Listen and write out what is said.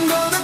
I'm gonna